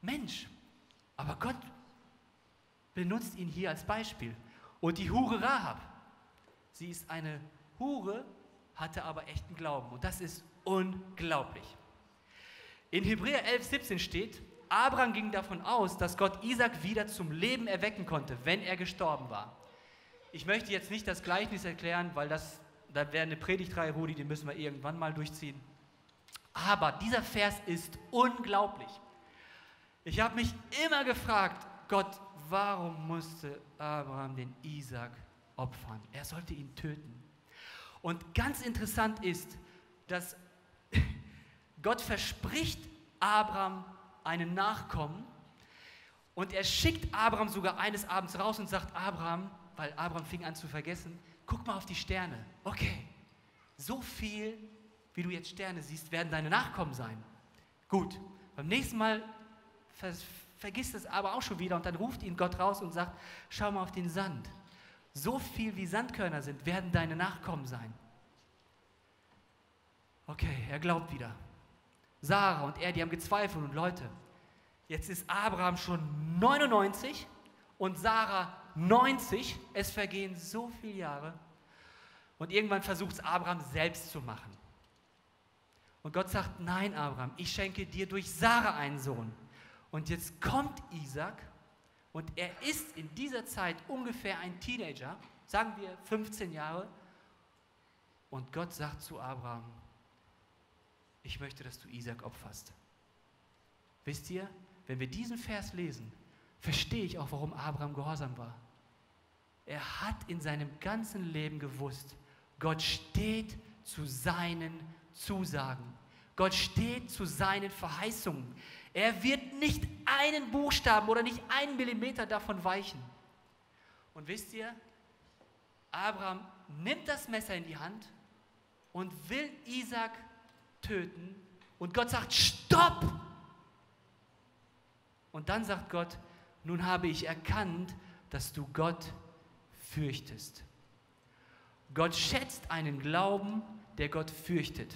Speaker 1: Mensch. Aber Gott benutzt ihn hier als Beispiel. Und die Hure Rahab, sie ist eine Hure, hatte aber echten Glauben. Und das ist unglaublich. In Hebräer 11, 17 steht, Abraham ging davon aus, dass Gott Isaac wieder zum Leben erwecken konnte, wenn er gestorben war. Ich möchte jetzt nicht das Gleichnis erklären, weil das, da wäre eine Predigtreihe, Rudi, die müssen wir irgendwann mal durchziehen. Aber dieser Vers ist unglaublich. Ich habe mich immer gefragt, Gott, warum musste Abraham den Isaac opfern? Er sollte ihn töten. Und ganz interessant ist, dass Gott verspricht Abraham einen Nachkommen und er schickt Abraham sogar eines Abends raus und sagt, Abraham, weil Abraham fing an zu vergessen, guck mal auf die Sterne. Okay, so viel, wie du jetzt Sterne siehst, werden deine Nachkommen sein. Gut, beim nächsten Mal vergisst es aber auch schon wieder und dann ruft ihn Gott raus und sagt, schau mal auf den Sand. So viel wie Sandkörner sind, werden deine Nachkommen sein. Okay, er glaubt wieder. Sarah und er, die haben gezweifelt und Leute, jetzt ist Abraham schon 99 und Sarah 90. Es vergehen so viele Jahre und irgendwann versucht es Abraham selbst zu machen. Und Gott sagt, nein Abraham, ich schenke dir durch Sarah einen Sohn. Und jetzt kommt Isaac und er ist in dieser Zeit ungefähr ein Teenager, sagen wir 15 Jahre. Und Gott sagt zu Abraham, ich möchte, dass du Isaac opferst. Wisst ihr, wenn wir diesen Vers lesen, verstehe ich auch, warum Abraham gehorsam war. Er hat in seinem ganzen Leben gewusst, Gott steht zu seinen Zusagen. Gott steht zu seinen Verheißungen. Er wird nicht einen Buchstaben oder nicht einen Millimeter davon weichen. Und wisst ihr, Abraham nimmt das Messer in die Hand und will Isaac töten. Und Gott sagt, stopp! Und dann sagt Gott, nun habe ich erkannt, dass du Gott fürchtest. Gott schätzt einen Glauben, der Gott fürchtet.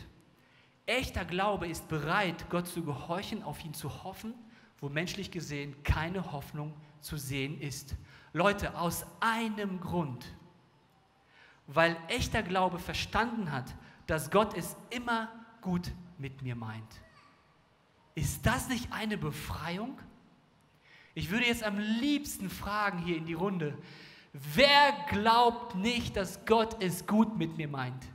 Speaker 1: Echter Glaube ist bereit, Gott zu gehorchen, auf ihn zu hoffen, wo menschlich gesehen keine Hoffnung zu sehen ist. Leute, aus einem Grund. Weil echter Glaube verstanden hat, dass Gott es immer gut mit mir meint. Ist das nicht eine Befreiung? Ich würde jetzt am liebsten fragen hier in die Runde, wer glaubt nicht, dass Gott es gut mit mir meint?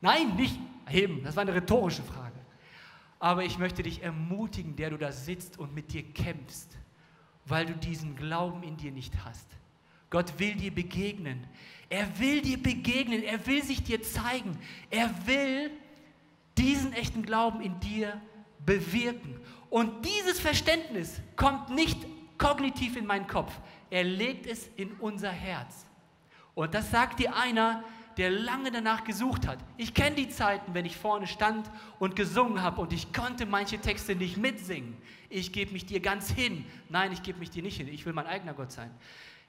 Speaker 1: Nein, nicht heben, das war eine rhetorische Frage. Aber ich möchte dich ermutigen, der du da sitzt und mit dir kämpfst, weil du diesen Glauben in dir nicht hast. Gott will dir begegnen. Er will dir begegnen. Er will sich dir zeigen. Er will diesen echten Glauben in dir bewirken. Und dieses Verständnis kommt nicht kognitiv in meinen Kopf. Er legt es in unser Herz. Und das sagt dir einer, der lange danach gesucht hat. Ich kenne die Zeiten, wenn ich vorne stand und gesungen habe und ich konnte manche Texte nicht mitsingen. Ich gebe mich dir ganz hin. Nein, ich gebe mich dir nicht hin. Ich will mein eigener Gott sein.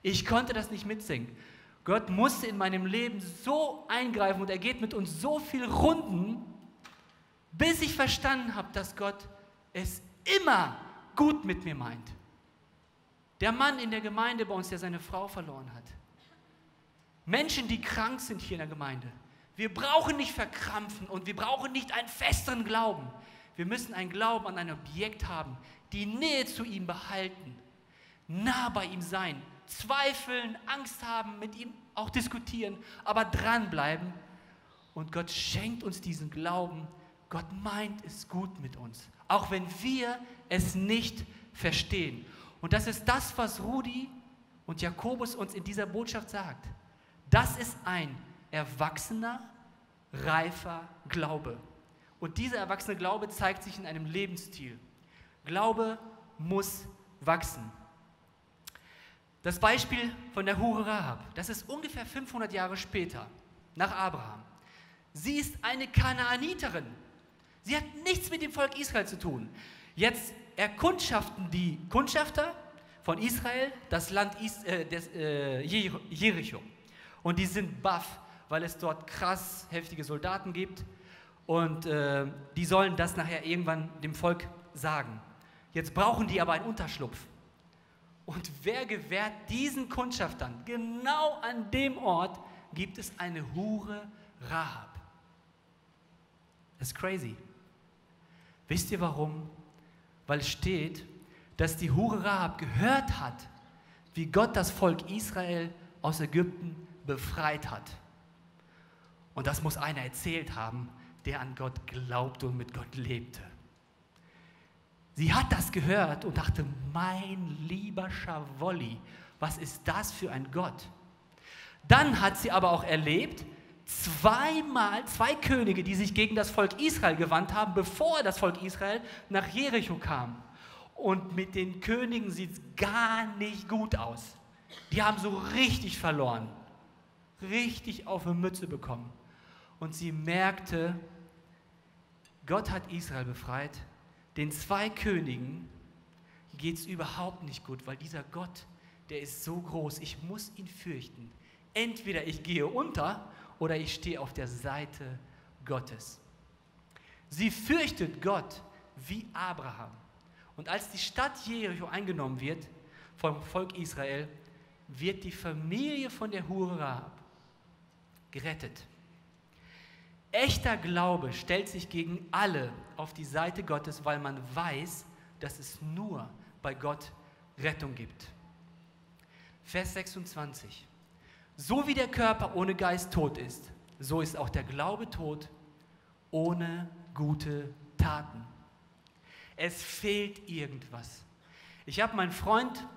Speaker 1: Ich konnte das nicht mitsingen. Gott musste in meinem Leben so eingreifen und er geht mit uns so viel Runden, bis ich verstanden habe, dass Gott es immer gut mit mir meint. Der Mann in der Gemeinde bei uns, der seine Frau verloren hat. Menschen, die krank sind hier in der Gemeinde. Wir brauchen nicht verkrampfen und wir brauchen nicht einen festeren Glauben. Wir müssen einen Glauben an ein Objekt haben, die Nähe zu ihm behalten, nah bei ihm sein, zweifeln, Angst haben, mit ihm auch diskutieren, aber dranbleiben. Und Gott schenkt uns diesen Glauben. Gott meint es gut mit uns, auch wenn wir es nicht verstehen. Und das ist das, was Rudi und Jakobus uns in dieser Botschaft sagt. Das ist ein erwachsener, reifer Glaube. Und dieser erwachsene Glaube zeigt sich in einem Lebensstil. Glaube muss wachsen. Das Beispiel von der Hure Rahab, das ist ungefähr 500 Jahre später, nach Abraham. Sie ist eine Kanaaniterin. Sie hat nichts mit dem Volk Israel zu tun. Jetzt erkundschaften die Kundschafter von Israel das Land Is äh, des, äh, Jericho. Und die sind baff, weil es dort krass heftige Soldaten gibt. Und äh, die sollen das nachher irgendwann dem Volk sagen. Jetzt brauchen die aber einen Unterschlupf. Und wer gewährt diesen Kundschaftern? Genau an dem Ort gibt es eine Hure Rahab. Das ist crazy. Wisst ihr warum? Weil es steht, dass die Hure Rahab gehört hat, wie Gott das Volk Israel aus Ägypten befreit hat. Und das muss einer erzählt haben, der an Gott glaubte und mit Gott lebte. Sie hat das gehört und dachte, mein lieber Schawolli, was ist das für ein Gott? Dann hat sie aber auch erlebt, zweimal, zwei Könige, die sich gegen das Volk Israel gewandt haben, bevor das Volk Israel nach Jericho kam. Und mit den Königen sieht es gar nicht gut aus. Die haben so richtig verloren richtig auf eine Mütze bekommen. Und sie merkte, Gott hat Israel befreit. Den zwei Königen geht es überhaupt nicht gut, weil dieser Gott, der ist so groß, ich muss ihn fürchten. Entweder ich gehe unter oder ich stehe auf der Seite Gottes. Sie fürchtet Gott wie Abraham. Und als die Stadt Jericho eingenommen wird vom Volk Israel, wird die Familie von der Hure gerettet. Echter Glaube stellt sich gegen alle auf die Seite Gottes, weil man weiß, dass es nur bei Gott Rettung gibt. Vers 26. So wie der Körper ohne Geist tot ist, so ist auch der Glaube tot ohne gute Taten. Es fehlt irgendwas. Ich habe meinen Freund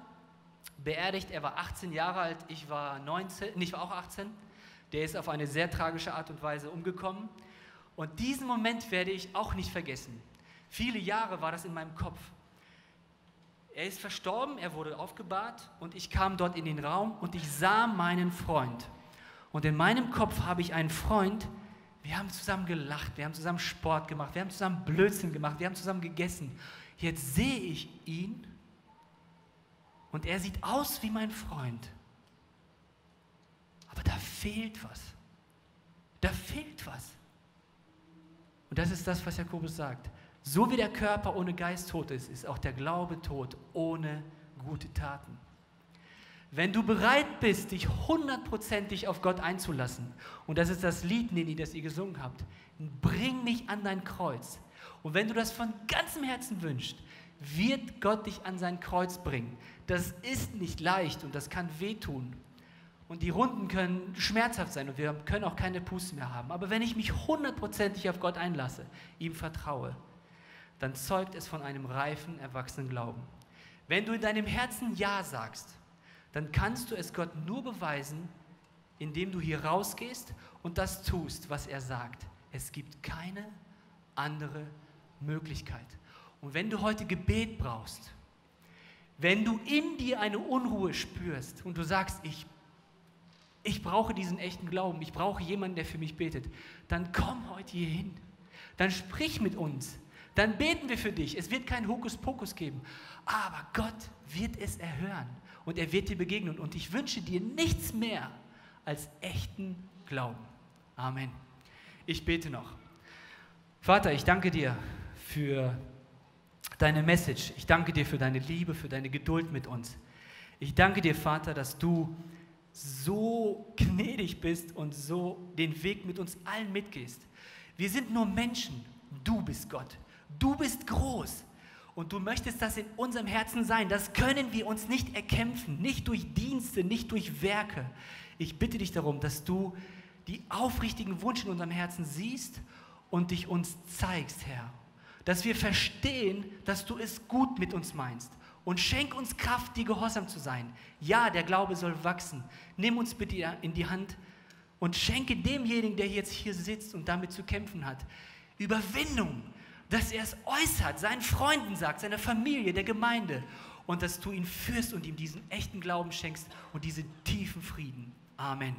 Speaker 1: beerdigt, er war 18 Jahre alt, ich war 19, ich war auch 18 der ist auf eine sehr tragische Art und Weise umgekommen. Und diesen Moment werde ich auch nicht vergessen. Viele Jahre war das in meinem Kopf. Er ist verstorben, er wurde aufgebahrt und ich kam dort in den Raum und ich sah meinen Freund. Und in meinem Kopf habe ich einen Freund, wir haben zusammen gelacht, wir haben zusammen Sport gemacht, wir haben zusammen Blödsinn gemacht, wir haben zusammen gegessen. Jetzt sehe ich ihn und er sieht aus wie mein Freund. Fehlt was. Da fehlt was. Und das ist das, was Jakobus sagt. So wie der Körper ohne Geist tot ist, ist auch der Glaube tot ohne gute Taten. Wenn du bereit bist, dich hundertprozentig auf Gott einzulassen, und das ist das Lied, Nini, das ihr gesungen habt, bring mich an dein Kreuz. Und wenn du das von ganzem Herzen wünschst, wird Gott dich an sein Kreuz bringen. Das ist nicht leicht und das kann wehtun. Und die Runden können schmerzhaft sein und wir können auch keine Puste mehr haben. Aber wenn ich mich hundertprozentig auf Gott einlasse, ihm vertraue, dann zeugt es von einem reifen, erwachsenen Glauben. Wenn du in deinem Herzen Ja sagst, dann kannst du es Gott nur beweisen, indem du hier rausgehst und das tust, was er sagt. Es gibt keine andere Möglichkeit. Und wenn du heute Gebet brauchst, wenn du in dir eine Unruhe spürst und du sagst, ich, ich brauche diesen echten Glauben, ich brauche jemanden, der für mich betet, dann komm heute hier hin. Dann sprich mit uns. Dann beten wir für dich. Es wird kein Hokuspokus geben. Aber Gott wird es erhören und er wird dir begegnen. Und ich wünsche dir nichts mehr als echten Glauben. Amen. Ich bete noch. Vater, ich danke dir für deine Message. Ich danke dir für deine Liebe, für deine Geduld mit uns. Ich danke dir, Vater, dass du so gnädig bist und so den Weg mit uns allen mitgehst. Wir sind nur Menschen. Du bist Gott. Du bist groß. Und du möchtest das in unserem Herzen sein. Das können wir uns nicht erkämpfen, nicht durch Dienste, nicht durch Werke. Ich bitte dich darum, dass du die aufrichtigen Wünsche in unserem Herzen siehst und dich uns zeigst, Herr dass wir verstehen, dass du es gut mit uns meinst. Und schenk uns Kraft, dir gehorsam zu sein. Ja, der Glaube soll wachsen. Nimm uns bitte in die Hand und schenke demjenigen, der jetzt hier sitzt und damit zu kämpfen hat, Überwindung, dass er es äußert, seinen Freunden sagt, seiner Familie, der Gemeinde und dass du ihn führst und ihm diesen echten Glauben schenkst und diesen tiefen Frieden. Amen.